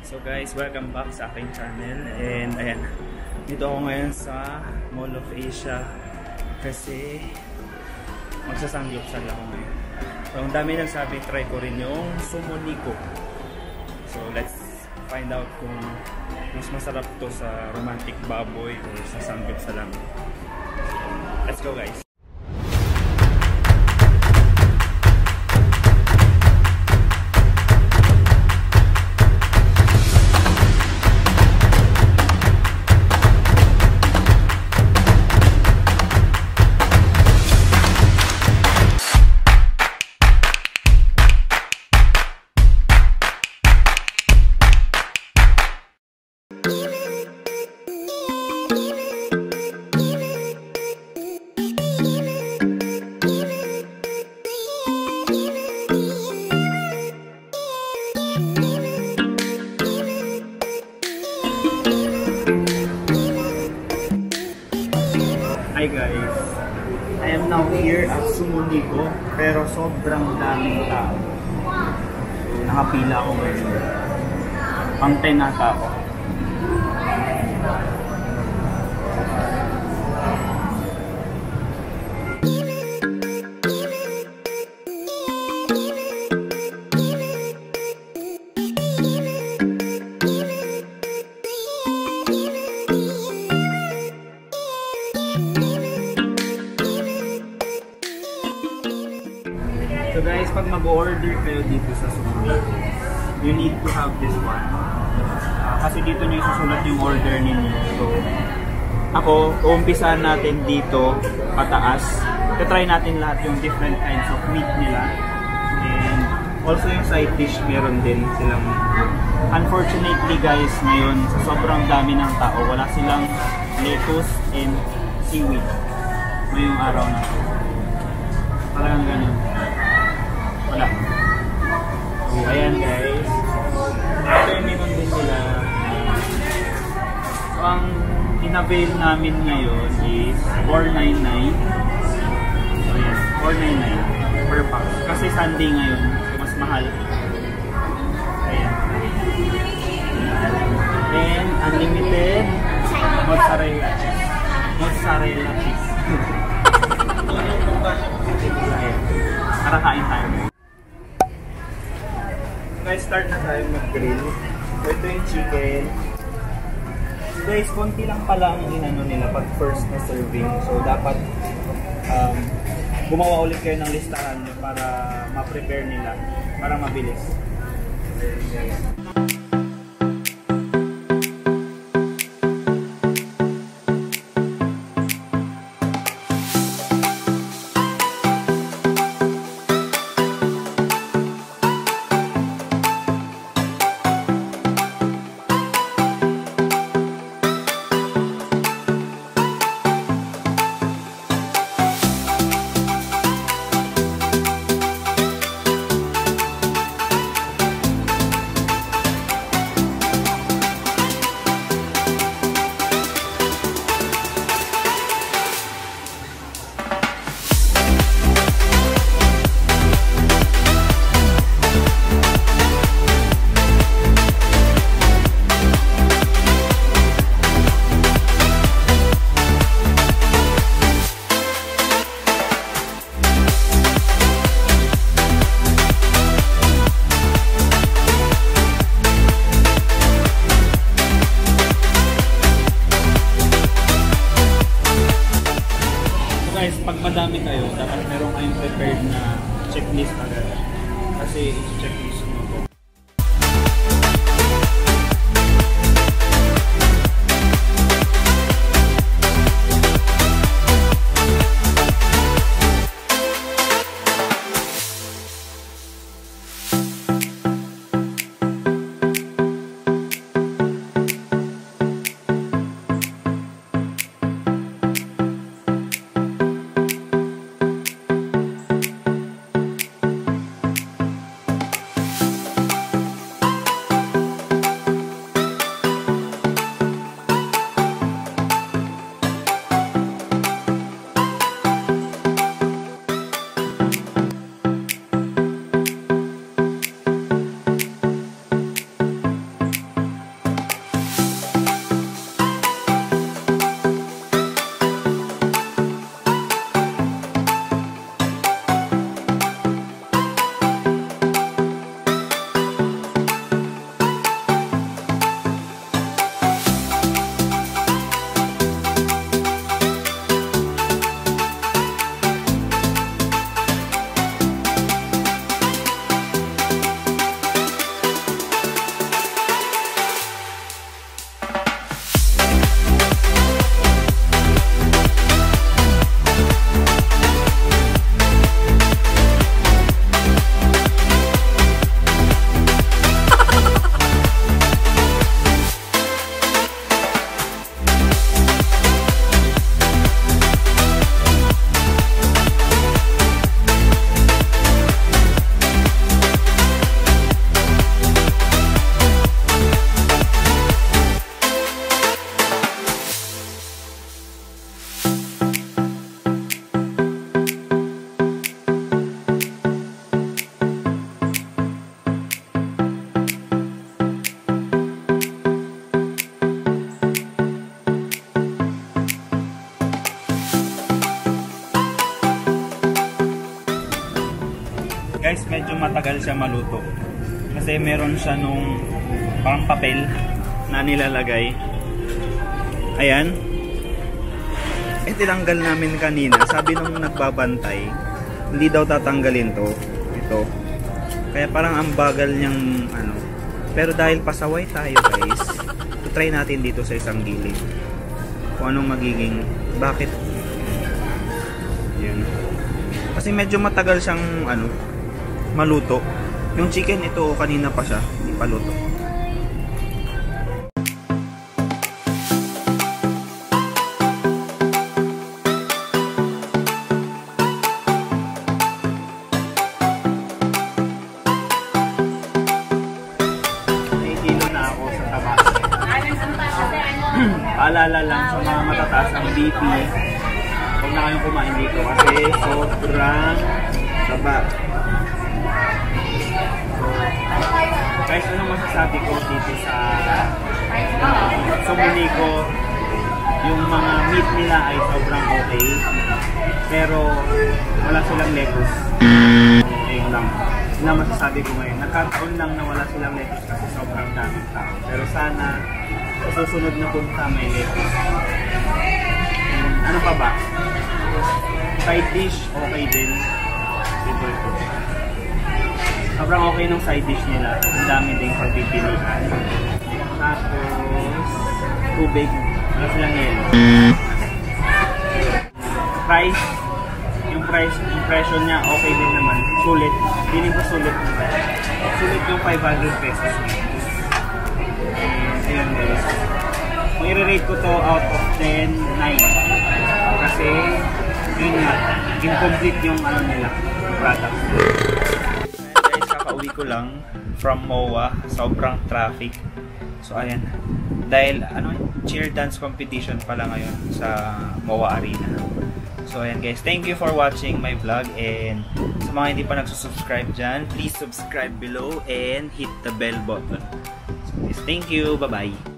So guys, welcome back sa aking channel and ayan, dito ako ngayon sa Mall of Asia kasi magsasangyupsal ako ngayon. So ang dami nagsabi, try ko rin yung Sumoniko. So let's find out kung mas masarap to sa romantic baboy o sa sangyupsal lang. Let's go guys! Guys! I am now here at Sumunigo pero sobrang daming tao. Nakapila ako ngayon. Pang 10 nata ako. So guys, pag mag-order kayo dito sa Sumunigo, you need to have this one. Ah, kasi dito nyo isusulat yung order ninyo. So, ako, uumpisahan natin dito, pataas. Try natin lahat yung different kinds of meat nila. And also yung side dish, meron din silang Unfortunately guys, ngayon sa sobrang dami ng tao, wala silang lettuce and seaweed ngayong araw na. Talagang ganun. Wala. So, ayan guys. Yung meron din nila. So, ang in-avail namin ngayon is 499. So, ayan. 499 per pack. Kasi Sunday ngayon. So, mas mahal. Ayan. And unlimited mozzarella. Mozzarella cheese. Para kain tayo. Start na tayo mag-grill. So, ito yung chicken. Guys, konti lang pala ang inano nila pag first na serving. So, dapat um, gumawa ulit kayo ng listahan para ma-prepare nila. Para mabilis. So Kasi i-checklist nyo to. matagal siya maluto. Kasi meron siya nung parang papel na nilalagay. Ayan. Eh, tinanggal namin kanina. Sabi nung nagbabantay, hindi daw tatanggalin to. Ito. Kaya parang ang bagal niyang ano. Pero dahil pasaway tayo guys, try natin dito sa isang gilid. Kung anong magiging, bakit yun. Kasi medyo matagal siyang ano, maluto. Yung chicken ito kanina pa siya, hindi pa luto. Paalala lang sa mga matataas ng BP, huwag na kayong kumain dito kasi sobrang taba. Guys, ano masasabi ko dito sa uh, sumuli ko, yung mga meat nila ay sobrang okay. Pero wala silang lettuce. Ayun lang. Yun masasabi ko ngayon. Nagkataon lang na wala silang lettuce kasi sobrang daming tao. Pero sana sa susunod na punta may lettuce. And ano pa ba? Side dish, okay din. Ito ito. Sobrang okay ng side dish nila. Ang dami din pagpipilian. Tapos, tubig. Wala silang yelo. Price, yung price, yung presyo niya okay din naman. Sulit. Feeling ko sulit. Sulit yung 500 pesos. And, ayun guys. Kung i-rate ko to out of 10, 9. Kasi, yun nga, incomplete yung ano nila, product. Kakauwi ko lang from MOA. Sobrang traffic. So, ayan. Dahil, ano, cheer dance competition pala ngayon sa MOA Arena. So, ayan guys. Thank you for watching my vlog. And sa mga hindi pa nagsusubscribe dyan, please subscribe below and hit the bell button. So, guys, thank you. Bye-bye.